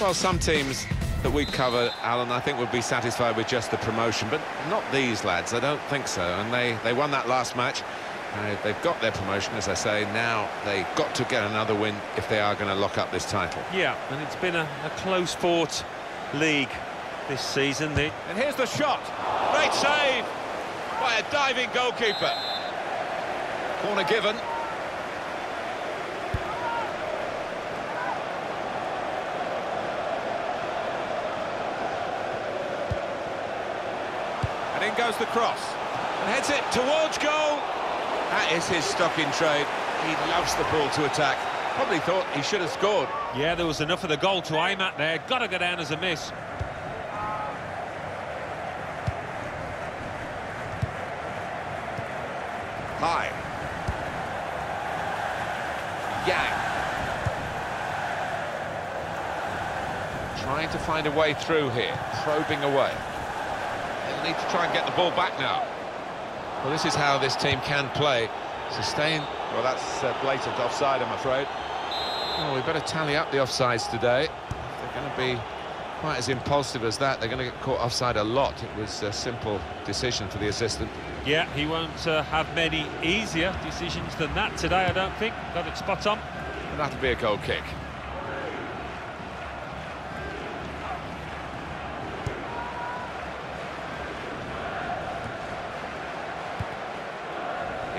Well, some teams that we cover, Alan, I think would be satisfied with just the promotion, but not these lads. I don't think so. And they, they won that last match. Uh, they've got their promotion, as I say. Now they've got to get another win if they are going to lock up this title. Yeah, and it's been a, a close fought league this season. The... And here's the shot. Great save by a diving goalkeeper. Corner given. Goes the cross. And heads it towards goal. That is his stock in trade. He loves the ball to attack. Probably thought he should have scored. Yeah, there was enough of the goal to aim at there. Got to go down as a miss. High. Yang. Trying to find a way through here, probing away. They'll need to try and get the ball back now. Well, this is how this team can play. Sustain. Well, that's uh, blatant offside, I'm afraid. Oh, we better tally up the offsides today. They're going to be quite as impulsive as that. They're going to get caught offside a lot. It was a simple decision for the assistant. Yeah, he won't uh, have many easier decisions than that today, I don't think. Got it spot on. And that'll be a goal kick.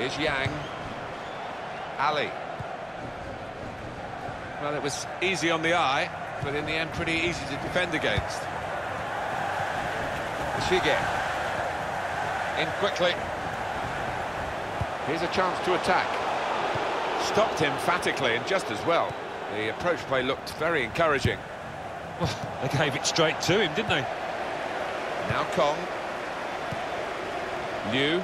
Here's Yang. Ali. Well, it was easy on the eye, but in the end pretty easy to defend against. Shige. In quickly. Here's a chance to attack. Stopped emphatically and just as well. The approach play looked very encouraging. Well, they gave it straight to him, didn't they? Now Kong. Liu.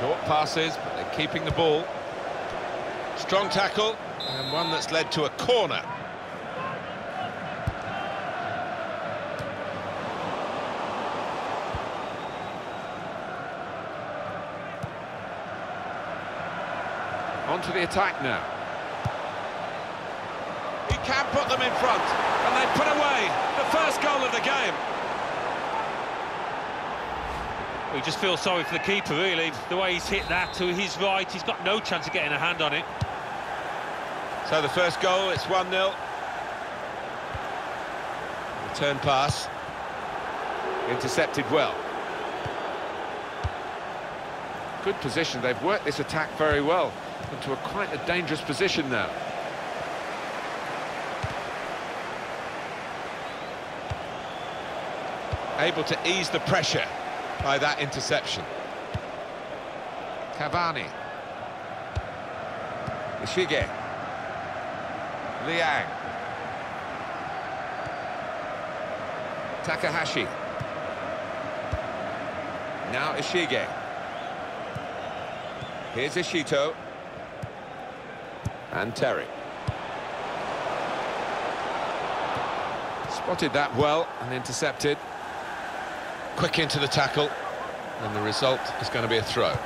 Short passes, but they're keeping the ball. Strong tackle, and one that's led to a corner. On to the attack now. He can put them in front, and they put away the first goal of the game. We just feel sorry for the keeper, really. The way he's hit that to his right, he's got no chance of getting a hand on it. So the first goal, it's 1-0. Return pass. Intercepted well. Good position. They've worked this attack very well into a quite a dangerous position now. Able to ease the pressure by that interception. Cavani. Ishige. Liang. Takahashi. Now Ishige. Here's Ishito. And Terry. Spotted that well and intercepted. Quick into the tackle. And the result is going to be a throw.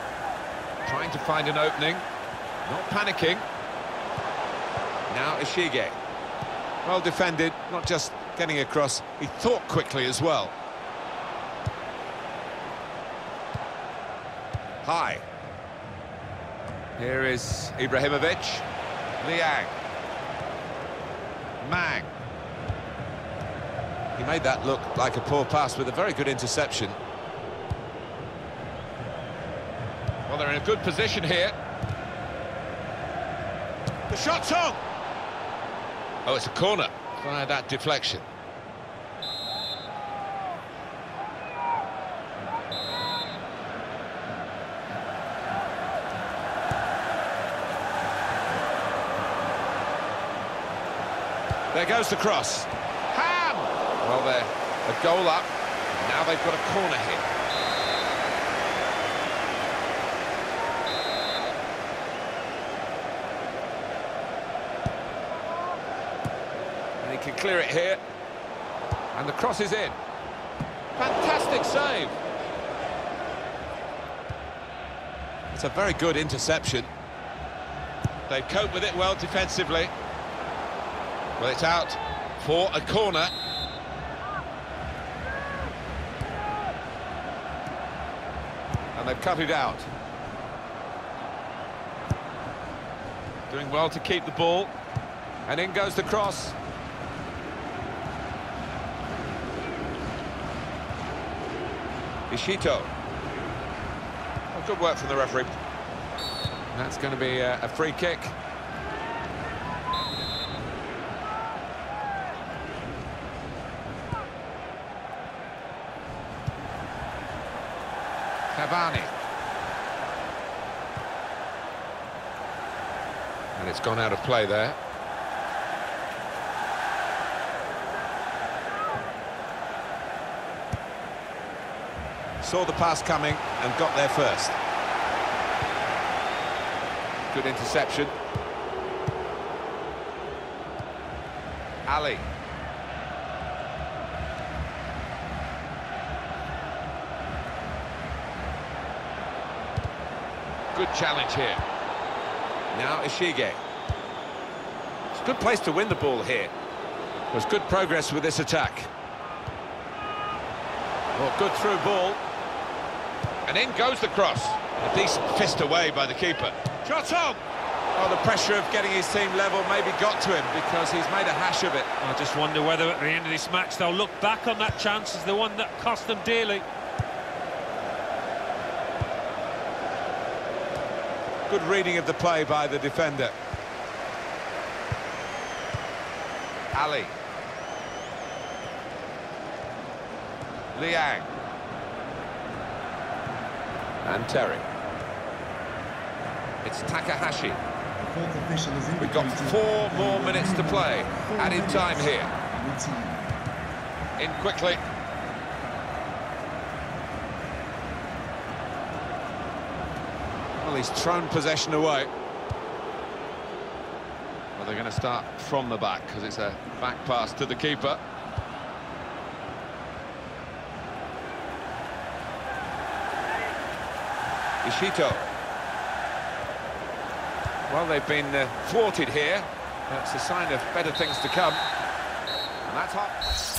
Trying to find an opening. Not panicking. Now Ishige. Well defended, not just getting across, he thought quickly as well. High. Here is Ibrahimovic. Liang. Mang. He made that look like a poor pass with a very good interception. Well, they're in a good position here. The shot's on! Oh, it's a corner via that deflection. There goes the cross. Well, they're a goal up. Now they've got a corner here. And he can clear it here. And the cross is in. Fantastic save. It's a very good interception. They cope with it well defensively. Well, it's out for a corner. And they've cut it out. Doing well to keep the ball. And in goes the cross. Ishito. Oh, good work from the referee. That's going to be a, a free kick. Cavani. And it's gone out of play there. Saw the pass coming and got there first. Good interception. Ali. Good challenge here. Now Ishige. It's a good place to win the ball here. There's good progress with this attack. Well, good through ball. And in goes the cross. A decent fist away by the keeper. Shot on! Oh, the pressure of getting his team level maybe got to him because he's made a hash of it. I just wonder whether at the end of this match they'll look back on that chance as the one that cost them dearly. Good reading of the play by the defender. Ali. Liang. And Terry. It's Takahashi. We've got four more minutes to play. Added time here. In quickly. Well, he's thrown possession away. Well, they're going to start from the back because it's a back pass to the keeper. Ishito. Well, they've been uh, thwarted here. That's a sign of better things to come. And that's hot.